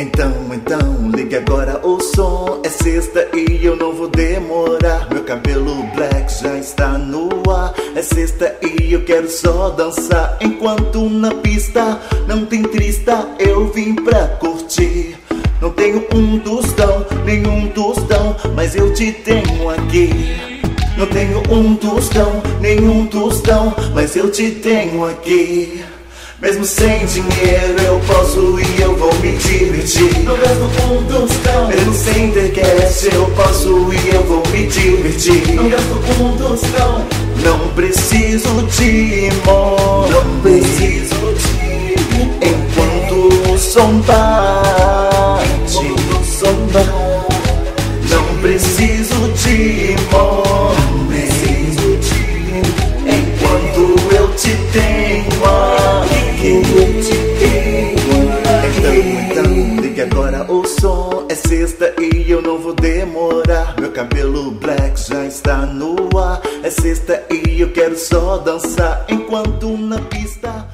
Então, então, ligue agora o som. É sexta e eu não vou demorar. Meu cabelo black já está no ar. É sexta e eu quero só dançar. Enquanto na pista não tem trista, eu vim pra curtir. Não tenho um tostão, nenhum tostão, mas eu te tenho aqui. Não tenho um tostão, nenhum tostão, mas eu te tenho aqui. Mesmo sem dinheiro eu posso me Não gasto um tostão Mesmo sem ter eu posso e eu vou me divertir. Não gasto um tostão Não preciso de imóvel Não preciso de Enquanto o som bate. Enquanto o som bate. Não preciso de imóvel Não preciso de Enquanto eu te tenho aqui agora o som. É sexta e eu não vou demorar. Meu cabelo black já está no ar. É sexta e eu quero só dançar enquanto na pista.